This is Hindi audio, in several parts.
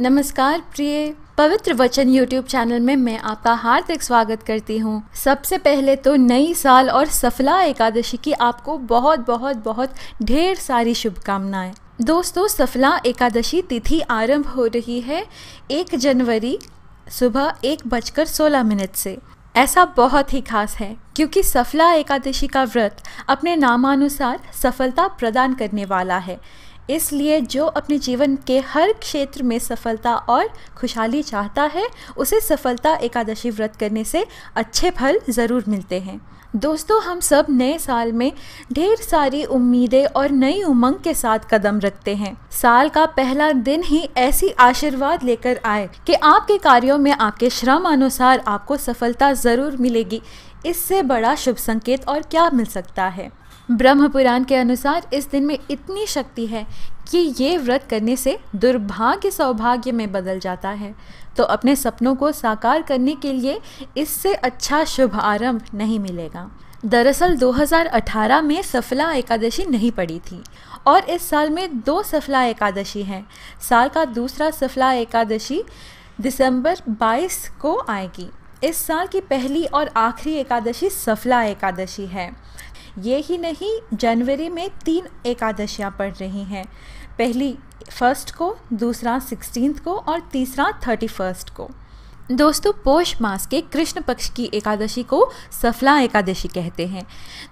नमस्कार प्रिय पवित्र वचन YouTube चैनल में मैं आपका हार्दिक स्वागत करती हूँ। सबसे पहले तो नई साल और सफला एकादशी की आपको बहुत बहुत बहुत ढेर सारी शुभकामनाएँ। दोस्तों, सफला एकादशी तिथि आरंभ हो रही है एक जनवरी सुबह एक बजकर सोलह मिनट से। ऐसा बहुत ही खास है, क्योंकि सफला एकादशी का व्रत अपने नामानुसार सफलता प्रदान करने वाला है। इसलिए जो अपने जीवन के हर क्षेत्र में सफलता और खुशहाली चाहता है, उसे सफलता एकादशी व्रत करने से अच्छे फल ज़रूर मिलते हैं। दोस्तों, हम सब नए साल में ढेर सारी उम्मीदें और नई उमंग के साथ कदम रखते हैं। साल का पहला दिन ही ऐसी आशीर्वाद लेकर आए कि आपके कार्यों में आपके श्रम अनुसार आपको सफलता ज़रूर मिलेगी। इससे बड़ा शुभ संकेत और क्या मिल सकता है? ब्रह्म पुराण के अनुसार इस दिन में इतनी शक्ति है कि ये व्रत करने से दुर्भाग्य सौभाग्य में बदल जाता है। तो अपने सपनों को साकार करने के लिए इससे अच्छा शुभ आरंभ नहीं मिलेगा। दरअसल 2018 में सफला एकादशी नहीं पड़ी थी और इस साल में दो सफला एकादशी हैं। साल का दूसरा सफला एकादशी दिसंबर 22 को आएगी। इस साल की पहली और आखिरी एकादशी सफला एकादशी है। ये ही नहीं, जनवरी में तीन एकादशियाँ पड़ रही हैं। पहली फ़र्स्ट को, दूसरा सिक्सटीन को और तीसरा थर्टी फ़र्स्ट को। दोस्तों, पोष मास के कृष्ण पक्ष की एकादशी को सफला एकादशी कहते हैं।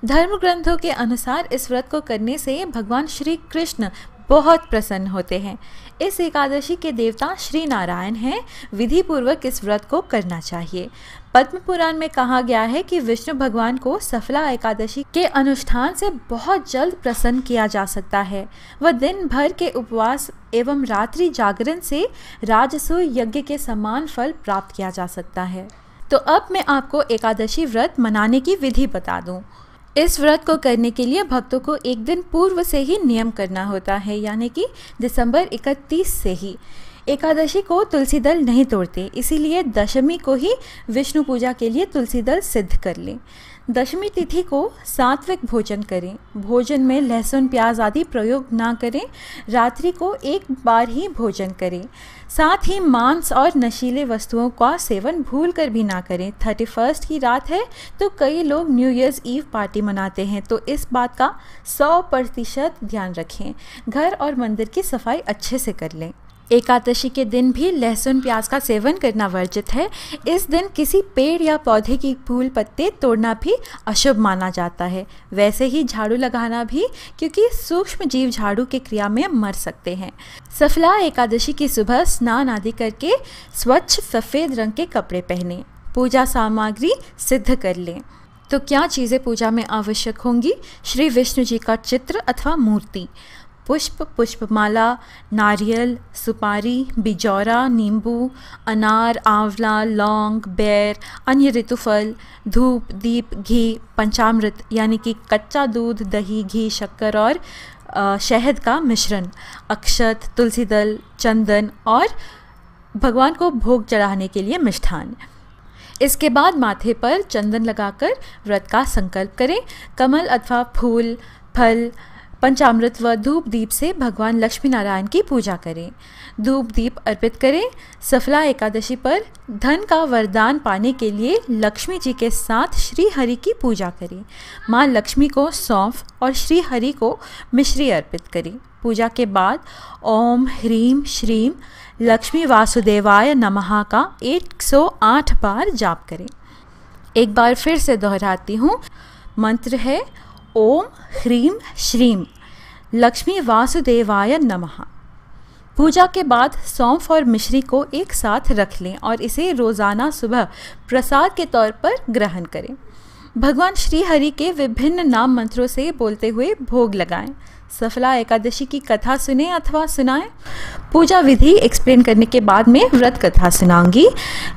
धर्म ग्रंथों के अनुसार इस व्रत को करने से भगवान श्री कृष्ण बहुत प्रसन्न होते हैं। इस एकादशी के देवता श्री नारायण हैं। विधि पूर्वक इस व्रत को करना चाहिए। पद्म पुराण में कहा गया है कि विष्णु भगवान को सफला एकादशी के अनुष्ठान से बहुत जल्द प्रसन्न किया जा सकता है। वह दिन भर के उपवास एवं रात्रि जागरण से राजसु यज्ञ के समान फल प्राप्त किया जा सकता है। तो अब मैं आपको एकादशी व्रत मनाने की विधि बता दूँ। इस व्रत को करने के लिए भक्तों को एक दिन पूर्व से ही नियम करना होता है, यानी कि दिसंबर 31 से ही। एकादशी को तुलसी दल नहीं तोड़ते, इसीलिए दशमी को ही विष्णु पूजा के लिए तुलसी दल सिद्ध कर लें। दशमी तिथि को सात्विक भोजन करें, भोजन में लहसुन, प्याज आदि प्रयोग ना करें, रात्रि को एक बार ही भोजन करें। साथ ही मांस और नशीले वस्तुओं का सेवन भूल कर भी ना करें। थर्टी फ़र्स्ट की रात है तो कई लोग न्यू ईयर्स ईव पार्टी मनाते हैं तो इस बात का सौ प्रतिशत ध्यान रखें। घर और मंदिर की सफ़ाई अच्छे से कर लें। एकादशी के दिन भी लहसुन प्याज का सेवन करना वर्जित है। इस दिन किसी पेड़ या पौधे की फूल पत्ते तोड़ना भी अशुभ माना जाता है। वैसे ही झाड़ू लगाना भी, क्योंकि सूक्ष्म जीव झाड़ू के क्रिया में मर सकते हैं। सफला एकादशी की सुबह स्नान आदि करके स्वच्छ सफ़ेद रंग के कपड़े पहने, पूजा सामग्री सिद्ध कर लें। तो क्या चीज़ें पूजा में आवश्यक होंगी? श्री विष्णु जी का चित्र अथवा मूर्ति। पुष्प, पुष्पमाला, नारियल, सुपारी, बिजौरा, नींबू, अनार, आंवला, लौंग, बैर, अन्य ऋतुफल, धूप, दीप, घी, पंचामृत, यानी कि कच्चा दूध, दही, घी, शक्कर और शहद का मिश्रण, अक्षत, तुलसी दल, चंदन और भगवान को भोग चढ़ाने के लिए मिष्ठान। इसके बाद माथे पर चंदन लगाकर व्रत का संकल्प करें। कमल अथवा फूल, फल पंचामृत व धूप दीप से भगवान लक्ष्मी नारायण की पूजा करें। धूप दीप अर्पित करें। सफला एकादशी पर धन का वरदान पाने के लिए लक्ष्मी जी के साथ श्री हरि की पूजा करें। माँ लक्ष्मी को सौंफ और श्री हरि को मिश्री अर्पित करें। पूजा के बाद ओम ह्रीम श्रीम लक्ष्मी वासुदेवाय नमः का 108 बार जाप करें। एक बार फिर से दोहराती हूँ। मंत्र है ओम ह्रीम श्रीम लक्ष्मी वासुदेवाय नमः। पूजा के बाद सौंफ और मिश्री को एक साथ रख लें और इसे रोज़ाना सुबह प्रसाद के तौर पर ग्रहण करें। भगवान श्री हरि के विभिन्न नाम मंत्रों से बोलते हुए भोग लगाएँ। सफला एकादशी की कथा सुने अथवा सुनाएँ? पूजा विधि एक्सप्लेन करने के बाद में व्रत कथा सुनाऊँगी।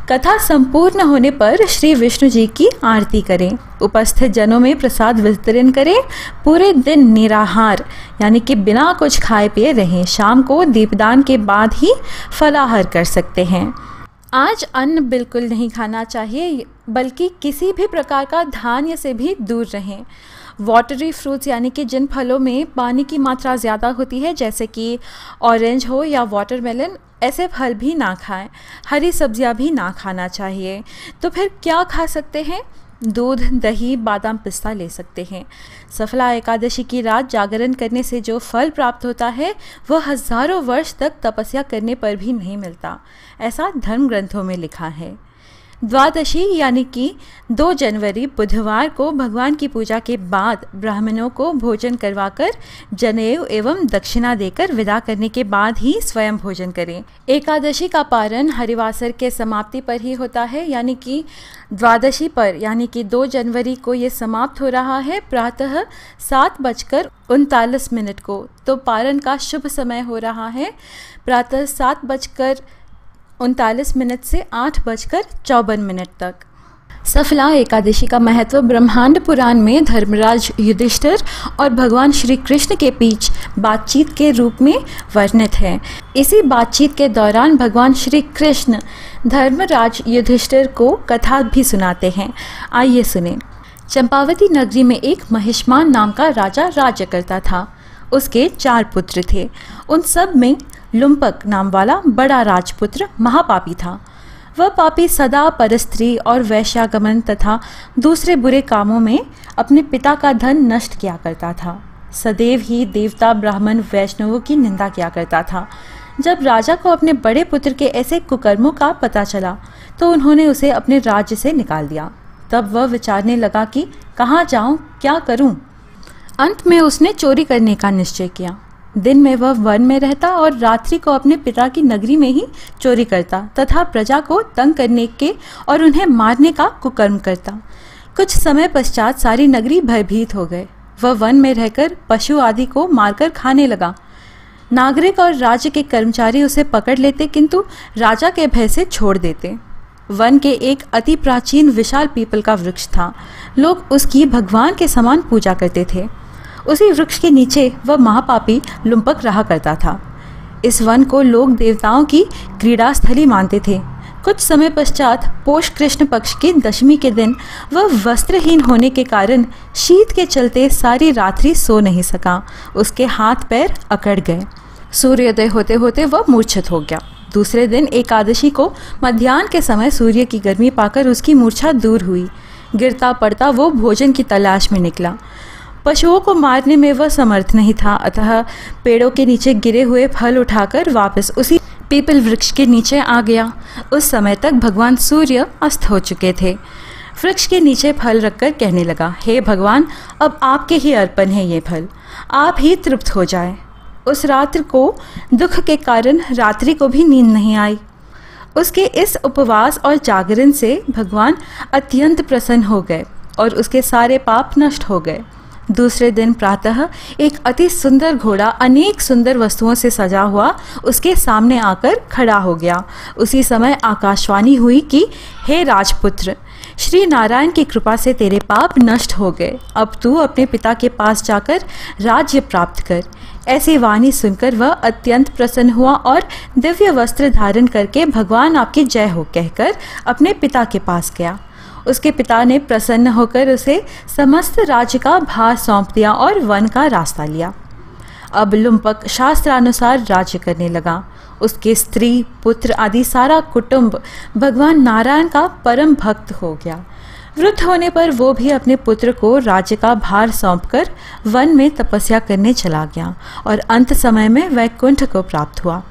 कथा संपूर्ण होने पर श्री विष्णु जी की आरती करें। उपस्थित जनों में प्रसाद वितरण करें। पूरे दिन निराहार, यानी कि बिना कुछ खाए पिए रहें। शाम को दीपदान के बाद ही फलाहार कर सकते हैं। आज अन्न बिल्कुल नहीं खाना चाहिए, बल्कि किसी भी प्रकार का धान्य से भी दूर रहें। वाटरी फ्रूट्स यानी कि जिन फलों में पानी की मात्रा ज़्यादा होती है, जैसे कि ऑरेंज हो या वाटरमेलन ऐसे फल भी ना खाएँ। हरी सब्ज़ियाँ भी ना खाना चाहिए। तो फिर क्या खा सकते हैं? दूध, दही, बादाम पिस्ता ले सकते हैं। सफला एकादशी की रात जागरण करने से जो फल प्राप्त होता है, वह हज़ारों वर्ष तक तपस्या करने पर भी नहीं मिलता। ऐसा धर्म ग्रंथों में लिखा है। द्वादशी यानी कि 2 जनवरी बुधवार को भगवान की पूजा के बाद ब्राह्मणों को भोजन करवाकर जनेऊ एवं दक्षिणा देकर विदा करने के बाद ही स्वयं भोजन करें। एकादशी का पारण हरिवासर के समाप्ति पर ही होता है, यानी कि द्वादशी पर, यानी कि 2 जनवरी को ये समाप्त हो रहा है, प्रातः सात बजकर उनतालीस मिनट को। तो पारण का शुभ समय हो रहा है। प्रातः सात बजकर उनतालीस मिनट से आठ बजकर चौवन मिनट तक। सफला एकादशी का महत्व ब्रह्मांड पुराण में धर्मराज युधिष्ठिर और भगवान श्री कृष्ण के बीच बातचीत के रूप में वर्णित है। इसी बातचीत के दौरान भगवान श्री कृष्ण धर्मराज युधिष्ठिर को कथा भी सुनाते हैं। आइए सुने। चंपावती नगरी में एक महिष्मान नाम का राजा राज्य करता था। उसके चार पुत्र थे। उन सब में लुम्पक नाम वाला बड़ा राजपुत्र महापापी था। वह पापी सदा परस्त्री और वैश्यागमन तथा दूसरे बुरे कामों में अपने पिता का धन नष्ट किया करता था। सदैव ही देवता ब्राह्मण वैष्णवों की निंदा किया करता था। जब राजा को अपने बड़े पुत्र के ऐसे कुकर्मों का पता चला तो उन्होंने उसे अपने राज्य से निकाल दिया। तब वह विचारने लगा कि कहाँ जाऊँ, क्या करूँ? अंत में उसने चोरी करने का निश्चय किया। दिन में वह वन में रहता और रात्रि को अपने पिता की नगरी में ही चोरी करता तथा प्रजा को तंग करने के और उन्हें मारने का कुकर्म करता। कुछ समय पश्चात सारी नगरी भयभीत हो गए वह वन में रहकर पशु आदि को मारकर खाने लगा। नागरिक और राज्य के कर्मचारी उसे पकड़ लेते किंतु राजा के भय से छोड़ देते। वन के एक अति प्राचीन विशाल पीपल का वृक्ष था। लोग उसकी भगवान के समान पूजा करते थे। उसी वृक्ष के नीचे वह महापापी लुम्पक रहा करता था। इस वन को लोग देवताओं की क्रीड़ा स्थली मानते थे। कुछ समय पश्चात पोष कृष्ण पक्ष की दशमी के दिन वह वस्त्रहीन होने के कारण शीत के चलते सारी रात्रि सो नहीं सका। उसके हाथ पैर अकड़ गए। सूर्योदय होते होते वह मूर्छित हो गया। दूसरे दिन एकादशी को मध्यान्ह के समय सूर्य की गर्मी पाकर उसकी मूर्छा दूर हुई। गिरता पड़ता वो भोजन की तलाश में निकला। पशुओं को मारने में वह समर्थ नहीं था। अतः पेड़ों के नीचे गिरे हुए फल उठाकर वापस उसी पीपल वृक्ष के नीचे आ गया। उस समय तक भगवान सूर्य अस्त हो चुके थे। वृक्ष के नीचे फल रखकर कहने लगा, हे hey भगवान, अब आपके ही अर्पण है ये फल। आप ही तृप्त हो जाए। उस रात्र को, दुख के कारण रात्रि को भी नींद नहीं आई। उसके इस उपवास और जागरण से भगवान अत्यंत प्रसन्न हो गए और उसके सारे पाप नष्ट हो गए। दूसरे दिन प्रातः एक अति सुंदर घोड़ा अनेक सुंदर वस्तुओं से सजा हुआ, उसके सामने आकर खड़ा हो गया। उसी समय आकाशवाणी हुई कि, हे राजपुत्र, श्री नारायण की कृपा से तेरे पाप नष्ट हो गए। अब तू अपने पिता के पास जाकर राज्य प्राप्त कर। ऐसी वाणी सुनकर वह अत्यंत प्रसन्न हुआ और दिव्य वस्त्र धारण करके भगवान आपकी जय हो कहकर अपने पिता के पास गया। उसके पिता ने प्रसन्न होकर उसे समस्त राज्य का भार सौंप दिया और वन का रास्ता लिया। अब लुम्पक शास्त्रानुसार राज्य करने लगा। उसके स्त्री, पुत्र आदि सारा कुटुंब भगवान नारायण का परम भक्त हो गया। वृद्ध होने पर वो भी अपने पुत्र को राज्य का भार सौंपकर वन में तपस्या करने चला गया और अंत समय में वैकुंठ को प्राप्त हुआ।